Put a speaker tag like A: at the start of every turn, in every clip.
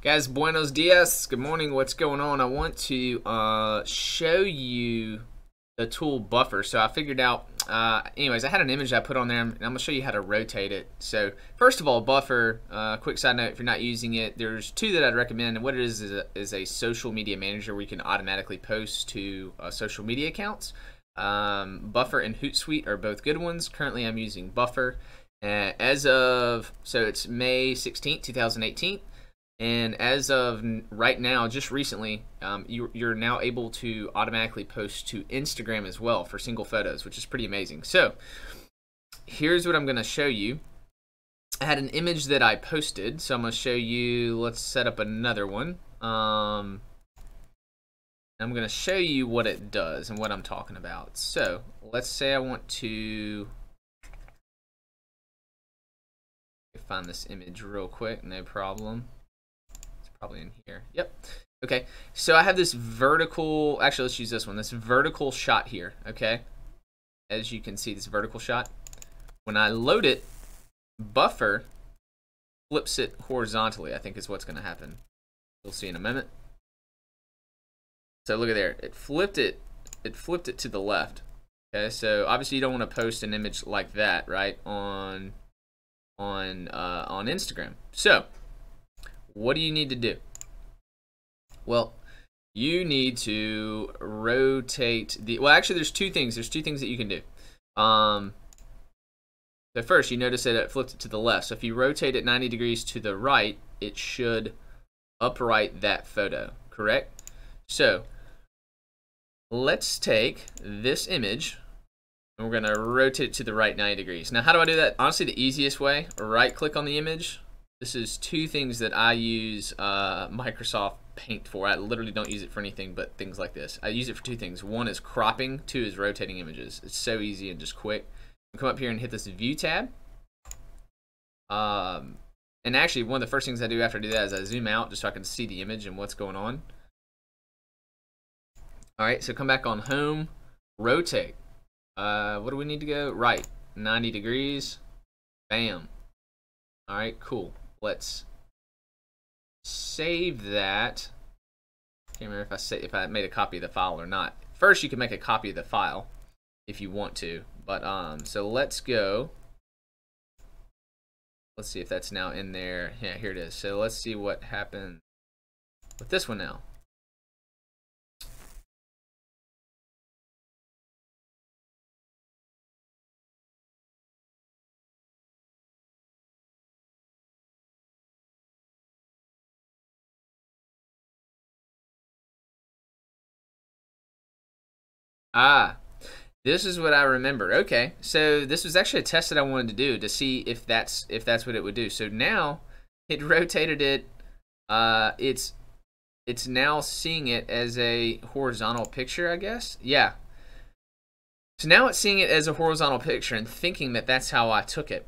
A: Guys, buenos dias. Good morning. What's going on? I want to uh, show you the tool buffer. So I figured out, uh, anyways, I had an image I put on there, and I'm going to show you how to rotate it. So first of all, buffer, uh, quick side note, if you're not using it, there's two that I'd recommend. And what it is is a, is a social media manager where you can automatically post to uh, social media accounts. Um, buffer and Hootsuite are both good ones. Currently, I'm using Buffer. Uh, as of, so it's May 16th, 2018. And as of right now, just recently, um, you, you're now able to automatically post to Instagram as well for single photos, which is pretty amazing. So here's what I'm going to show you. I had an image that I posted, so I'm going to show you. Let's set up another one. Um, I'm going to show you what it does and what I'm talking about. So let's say I want to find this image real quick, no problem probably in here. Yep. Okay, so I have this vertical, actually let's use this one, this vertical shot here, okay? As you can see, this vertical shot. When I load it, buffer flips it horizontally, I think is what's gonna happen. We'll see in a minute. So look at there, it flipped it, it flipped it to the left. Okay, so obviously you don't want to post an image like that, right, on on uh, on Instagram. So what do you need to do? Well, you need to rotate the, well, actually there's two things. There's two things that you can do. Um, so first, you notice that it flipped it to the left. So if you rotate it 90 degrees to the right, it should upright that photo, correct? So let's take this image and we're going to rotate it to the right 90 degrees. Now, how do I do that? Honestly, the easiest way, right click on the image, this is two things that I use uh, Microsoft Paint for. I literally don't use it for anything but things like this. I use it for two things. One is cropping, two is rotating images. It's so easy and just quick. Come up here and hit this View tab. Um, and actually, one of the first things I do after I do that is I zoom out just so I can see the image and what's going on. All right, so come back on Home, Rotate. Uh, what do we need to go? Right, 90 degrees. Bam. All right, cool let's save that. Can't remember if I say if I made a copy of the file or not. First, you can make a copy of the file if you want to. But um, so let's go. Let's see if that's now in there. Yeah, here it is. So let's see what happened with this one now. Ah, this is what I remember. Okay, so this was actually a test that I wanted to do to see if that's if that's what it would do. So now it rotated it. Uh, it's it's now seeing it as a horizontal picture, I guess. Yeah. So now it's seeing it as a horizontal picture and thinking that that's how I took it.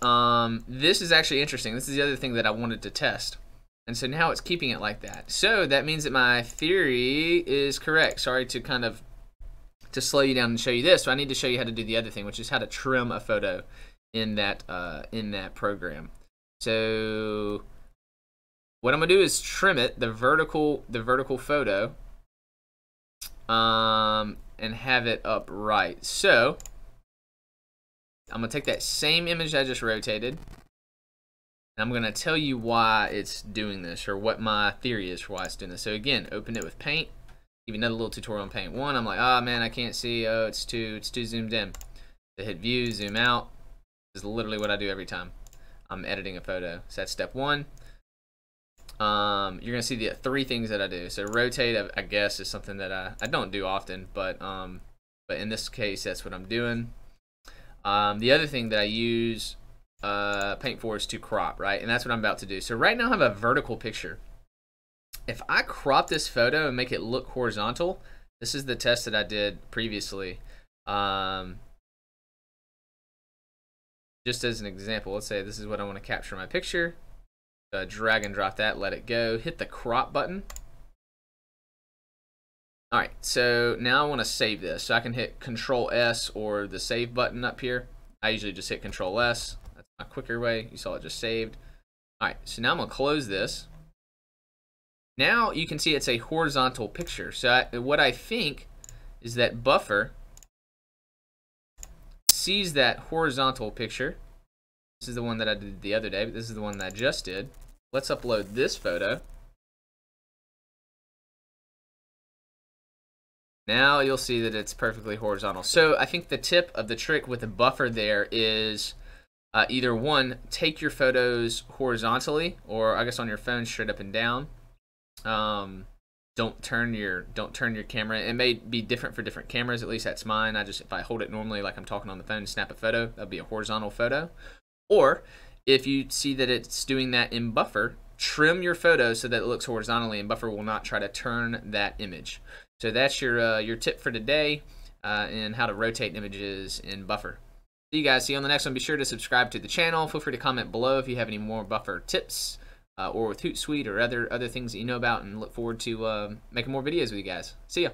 A: Um, this is actually interesting. This is the other thing that I wanted to test. And so now it's keeping it like that. So that means that my theory is correct. Sorry to kind of to slow you down and show you this, so I need to show you how to do the other thing, which is how to trim a photo in that uh, in that program. So what I'm gonna do is trim it, the vertical the vertical photo, um, and have it upright. So I'm gonna take that same image I just rotated. And I'm gonna tell you why it's doing this or what my theory is for why it's doing this. So again, open it with paint give you another little tutorial on Paint. One, I'm like, oh man, I can't see. Oh, it's too, it's too zoomed in. To hit View, zoom out. This is literally what I do every time I'm editing a photo. So that's step one. Um, you're gonna see the three things that I do. So rotate, I guess, is something that I, I don't do often, but um, but in this case, that's what I'm doing. Um, the other thing that I use uh, Paint for is to crop, right? And that's what I'm about to do. So right now I have a vertical picture if I crop this photo and make it look horizontal, this is the test that I did previously. Um, just as an example, let's say this is what I want to capture my picture. Uh, drag and drop that, let it go. Hit the crop button. All right, so now I want to save this. So I can hit Control S or the save button up here. I usually just hit Control S. That's my quicker way. You saw it just saved. All right, so now I'm gonna close this. Now you can see it's a horizontal picture. So I, what I think is that buffer sees that horizontal picture. This is the one that I did the other day, but this is the one that I just did. Let's upload this photo. Now you'll see that it's perfectly horizontal. So I think the tip of the trick with the buffer there is uh, either one, take your photos horizontally, or I guess on your phone straight up and down. Um, don't turn your don't turn your camera. It may be different for different cameras. At least that's mine. I just if I hold it normally like I'm talking on the phone snap a photo, that'll be a horizontal photo. Or if you see that it's doing that in buffer, trim your photo so that it looks horizontally, and buffer will not try to turn that image. So that's your uh, your tip for today uh, in how to rotate images in buffer. See you guys. See you on the next one. Be sure to subscribe to the channel. Feel free to comment below if you have any more buffer tips uh, or with Hootsuite or other other things that you know about, and look forward to uh, making more videos with you guys. See ya.